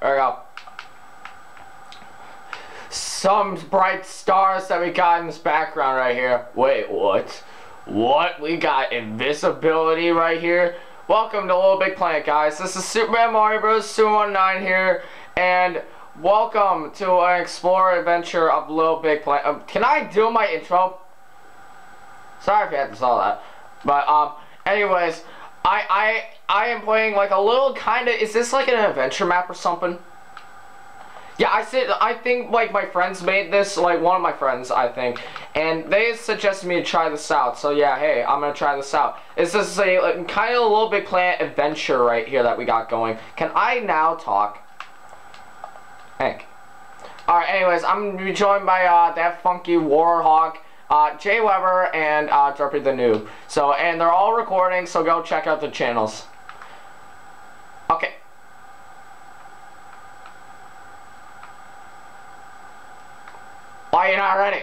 there we go. Some bright stars that we got in this background right here. Wait, what? What? We got invisibility right here? Welcome to Little Big Planet, guys. This is Superman Mario Bros. 219 here, and welcome to an Explorer adventure of Little Big Planet. Um, can I do my intro? Sorry if you had to saw that. But, um, anyways, I, I, I am playing like a little kind of, is this like an adventure map or something? Yeah, I said, I think like my friends made this, like one of my friends, I think, and they suggested me to try this out. So yeah, hey, I'm gonna try this out. This is a like, kind of a little big planet adventure right here that we got going. Can I now talk? Hank. Alright, anyways, I'm gonna be joined by uh, that funky Warhawk, uh, Jay Weber, and uh, Derpy the Noob. So, and they're all recording, so go check out the channels. Okay. Why are you not ready?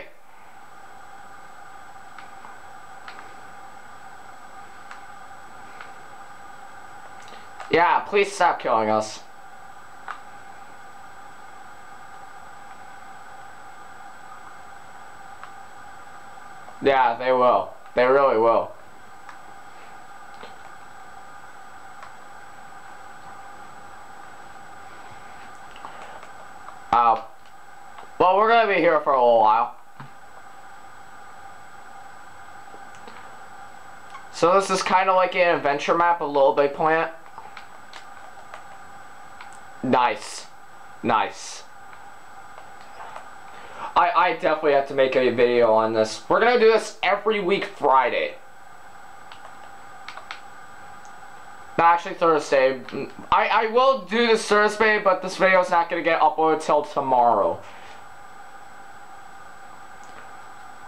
Yeah, please stop killing us. Yeah, they will. They really will. Uh, to be here for a little while. So this is kind of like an adventure map of Little Big Planet. Nice. Nice. I, I definitely have to make a video on this. We're to do this every week Friday. No, actually Thursday. Mm, I, I will do this Thursday, but this video is not to get uploaded till tomorrow.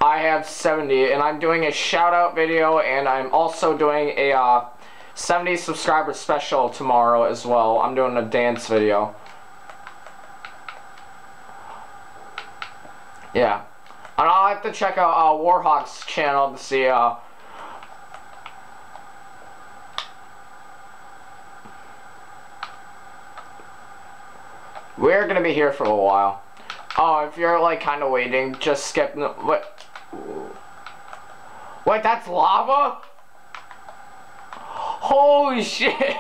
I have 70, and I'm doing a shout-out video, and I'm also doing a uh, 70 subscriber special tomorrow as well. I'm doing a dance video. Yeah. And I'll have to check out uh, Warhawk's channel to see, uh... We're gonna be here for a while. Oh, if you're, like, kind of waiting, just skip... What? Wait, that's lava? Holy shit!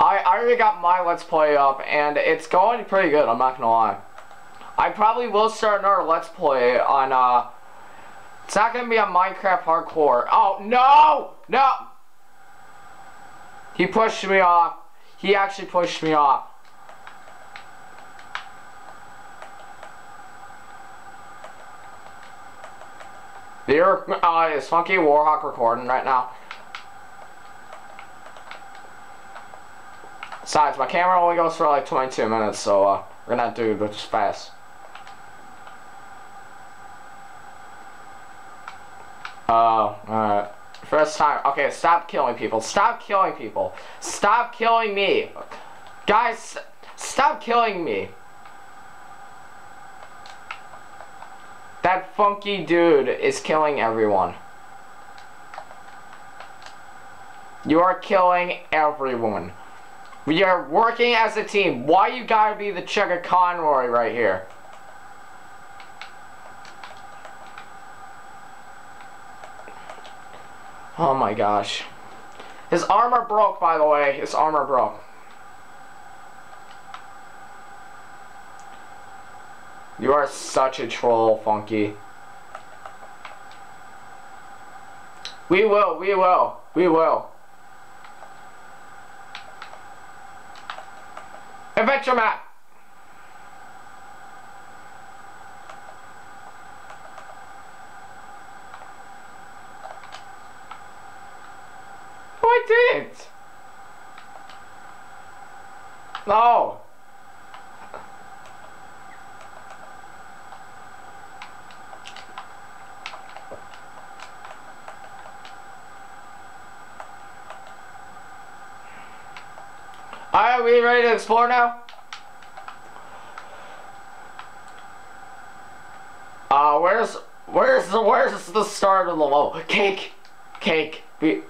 I, I already got my Let's Play up, and it's going pretty good, I'm not gonna lie. I probably will start another Let's Play on, uh... It's not gonna be on Minecraft Hardcore. Oh, no! No! He pushed me off. He actually pushed me off. Here uh, is Funky Warhawk recording right now. Besides, my camera only goes for like 22 minutes, so uh, we're gonna do this fast. Oh, uh, alright. First time. Okay, stop killing people. Stop killing people. Stop killing me. Guys, stop killing me. That funky dude is killing everyone. You are killing everyone. We are working as a team. Why you gotta be the Chugga Conroy right here? Oh my gosh. His armor broke, by the way. His armor broke. You are such a troll, Funky. We will, we will, we will. Adventure map! Oh, I didn't! No! Alright, we ready to explore now? Uh, where's, where's the, where's the start of the level? Cake! Cake! We...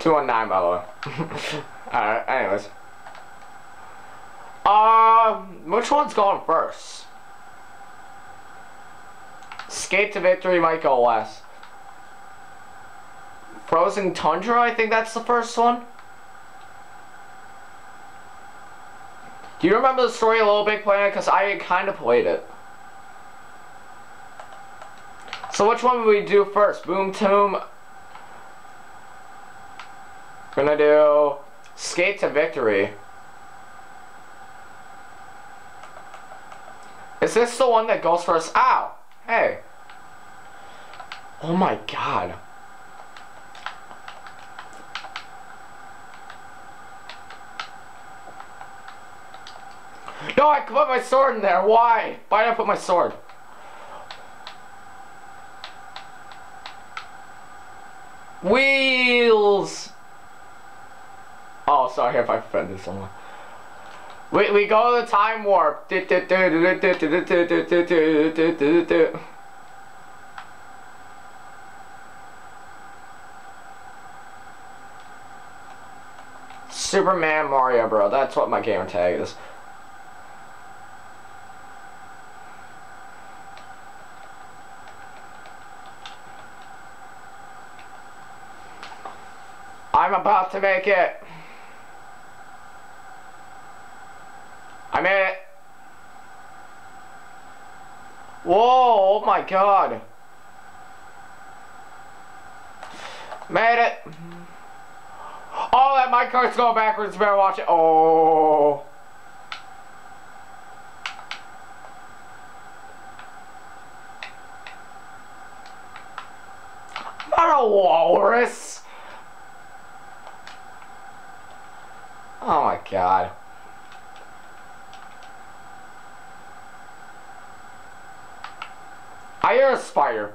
219 by the way. Alright, anyways. Uh, which one's going first? Skate to Victory might go last. Frozen Tundra, I think that's the first one. Do you remember the story of Little Big Planet? Because I kind of played it. So which one would we do first? Boom Tomb. Gonna do Skate to Victory. Is this the one that goes first? Ow! Hey. Oh my god. No, I put my sword in there. Why? Why did I put my sword? Wheels! Oh, sorry if I offended someone. We, we go to the time warp. Superman Mario bro, that's what my gamer tag is. I'm about to make it. I made it. Whoa, oh my god. Made it. Oh, that my car's going backwards. Better watch it. Oh. not a walrus. Oh my god. I hear a spider.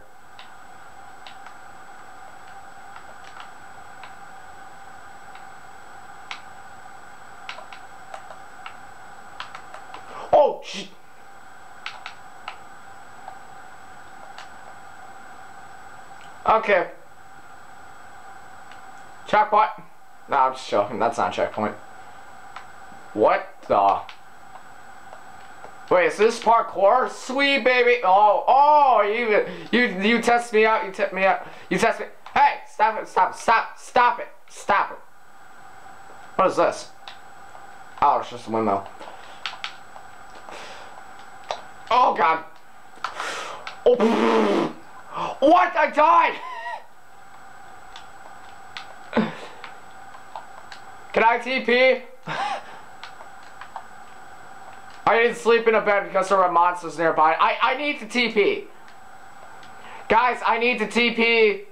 Oh, Okay. Checkpoint. No, I'm just joking. That's not a checkpoint. What the? Wait, is this parkour? Sweet baby. Oh, oh, you, you, you test me out. You test me out. You test me. Hey, stop it. Stop. Stop. Stop it. Stop it. What is this? Oh, it's just a windmill. Oh, God. Oh. What? I died. Can I TP? I didn't sleep in a bed because there were monsters nearby. I, I need to TP. Guys, I need to TP.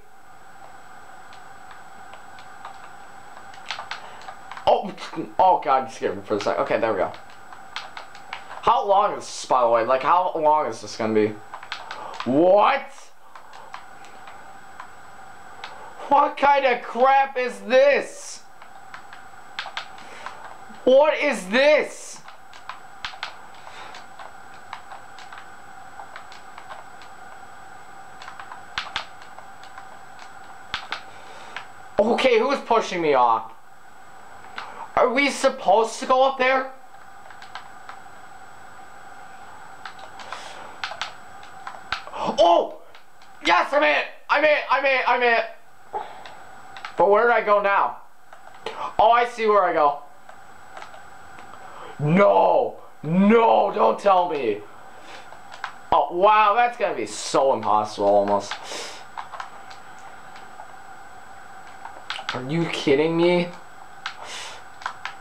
Oh, oh god, scared me for a sec. Okay, there we go. How long is this, by the way? Like, how long is this gonna be? What? What kind of crap is this? What is this? Okay, who's pushing me off? Are we supposed to go up there? Oh! Yes, I'm in! I'm in! I'm in! I'm in! But where do I go now? Oh, I see where I go. No! No, don't tell me. Oh, wow, that's gonna be so impossible almost. Are you kidding me?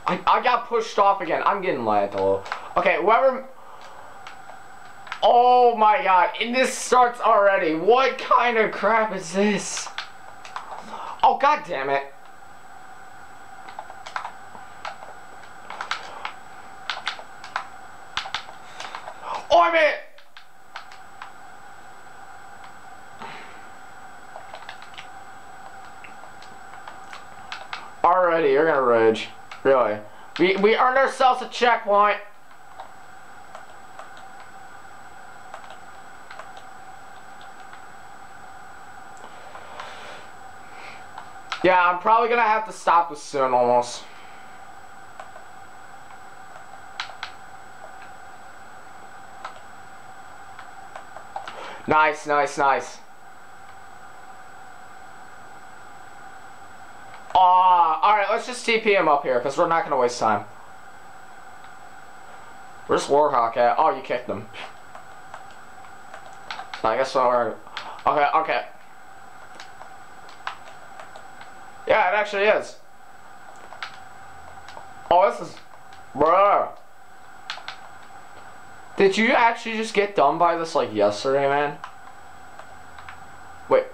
I, I got pushed off again. I'm getting though. Okay, whoever... Oh my god, and this starts already. What kind of crap is this? Oh god damn it. Oh, Already, you're gonna rage. Really. We, we earned ourselves a checkpoint. Yeah, I'm probably gonna have to stop this soon almost. Nice, nice, nice. Aw, uh, alright, let's just TP him up here, because we're not going to waste time. Where's Warhawk at? Oh, you kicked him. I guess we're... Okay, okay. Yeah, it actually is. Oh, this is... Bruh. Did you actually just get done by this, like, yesterday, man? Wait.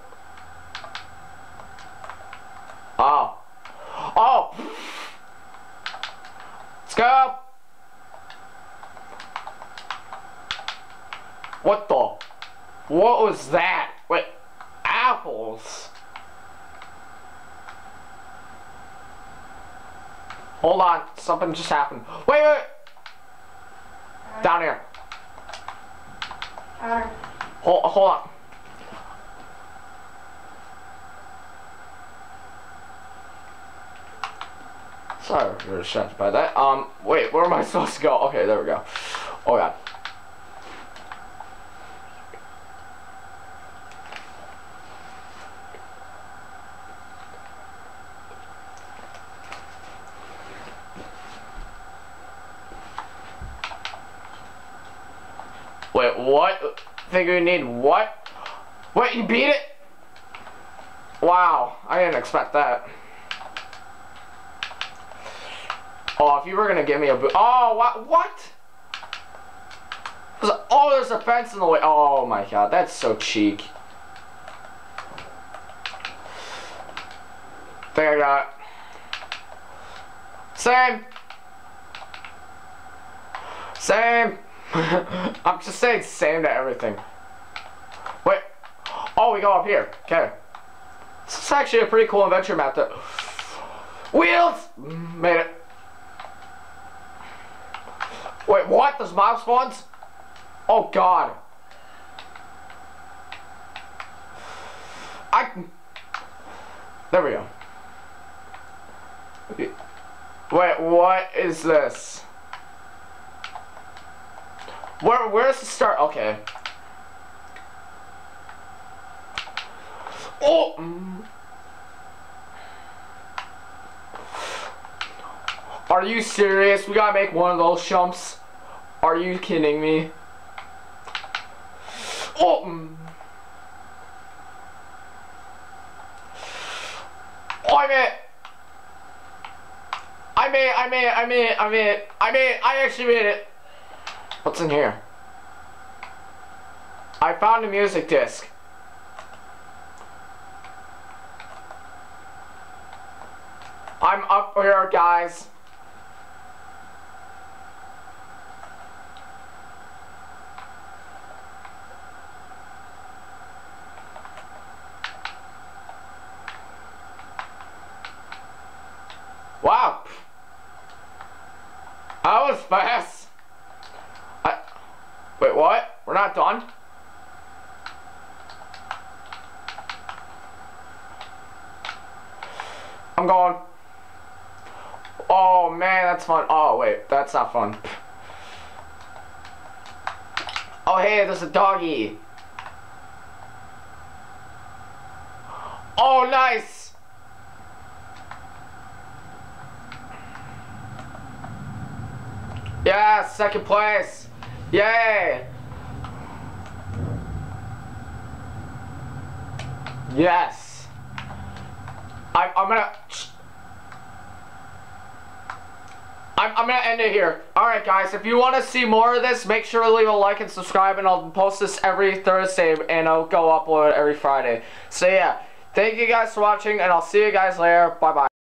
Oh. Oh! Let's go! What the? What was that? Wait. Apples? Hold on. Something just happened. Wait, wait! Down here. Hold, hold on. Sorry if you're distracted by that. Um, wait, where am I supposed to go? Okay, there we go. Oh god. Wait, Think we need what? Wait, you beat it? Wow, I didn't expect that. Oh, if you were gonna give me a boot. Oh, what? What? Oh, there's a fence in the way. Oh my god, that's so cheek. Think I got. Same. Same. I'm just saying same to everything. Wait. Oh, we go up here. Okay. This is actually a pretty cool adventure map. That Wheels! Made it. Wait, what? There's mob spawns? Oh, God. I... There we go. Wait, what is this? Where, where's the start? Okay. Oh! Mm. Are you serious? We gotta make one of those jumps. Are you kidding me? Oh! Mm. Oh, I made it! I made it, I made it, I made it, I made it, I made it, I actually made it. What's in here? I found a music disc. I'm up here, guys. Wow. That was fast. Wait, what? We're not done? I'm going. Oh man, that's fun. Oh wait, that's not fun. Oh hey, there's a doggy. Oh nice. Yeah, second place. Yay. Yes. I, I'm gonna... I'm, I'm gonna end it here. Alright guys, if you want to see more of this, make sure to leave a like and subscribe and I'll post this every Thursday and I'll go upload every Friday. So yeah, thank you guys for watching and I'll see you guys later. Bye bye.